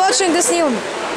watching this new